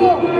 Bible.